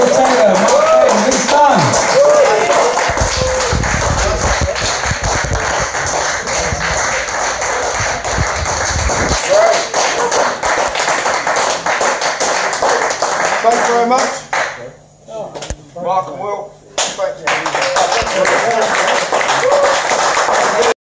Thank you very much. Mark and Will, thank you.